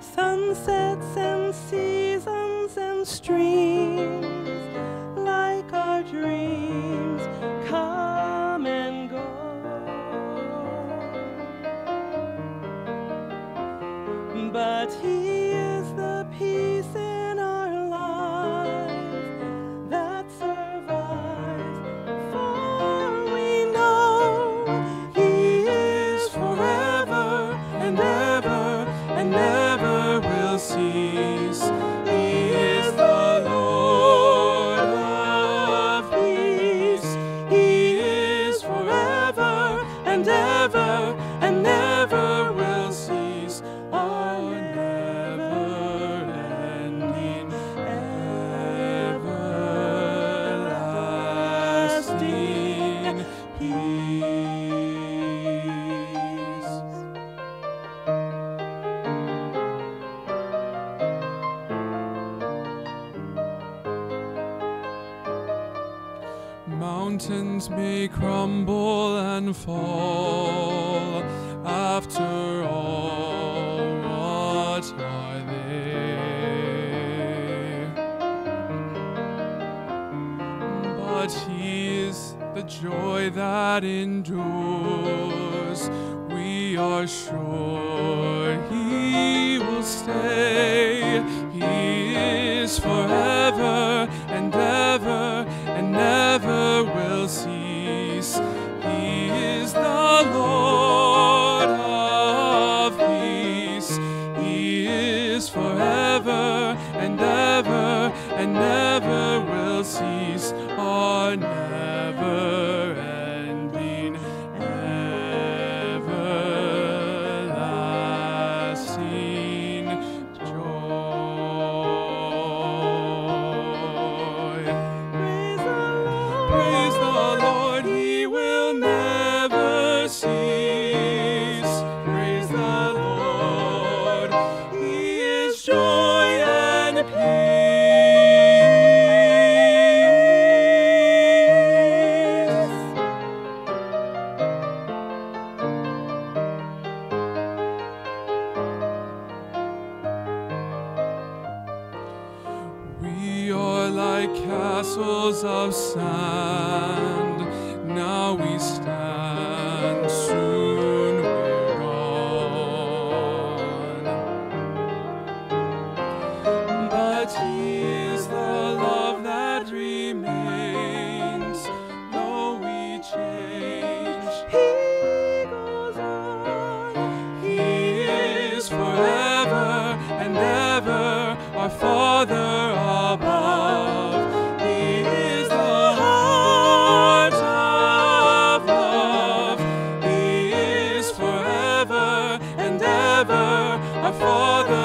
Sunsets and seasons and streams. but he mountains may crumble and fall, after all, what are they? But He is the joy that endures, we are sure. forever and ever and never will cease. on. like castles of sand, now we stand soon we're gone. But he is the love that remains. My father.